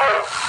Oh,